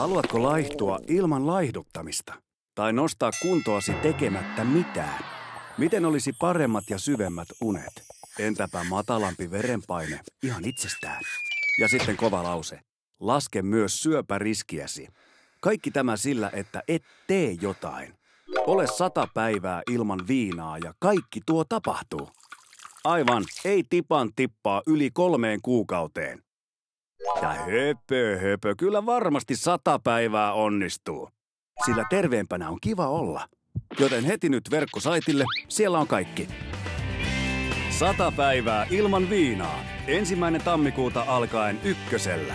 Haluatko laihtua ilman laihduttamista? Tai nostaa kuntoasi tekemättä mitään? Miten olisi paremmat ja syvemmät unet? Entäpä matalampi verenpaine ihan itsestään? Ja sitten kova lause. Laske myös syöpäriskiäsi. Kaikki tämä sillä, että et tee jotain. Ole sata päivää ilman viinaa ja kaikki tuo tapahtuu. Aivan, ei tipan tippaa yli kolmeen kuukauteen. Ja höpö, höpö, kyllä varmasti sata päivää onnistuu. Sillä terveempänä on kiva olla. Joten heti nyt verkkosaitille, siellä on kaikki. Sata päivää ilman viinaa. Ensimmäinen tammikuuta alkaen ykkösellä.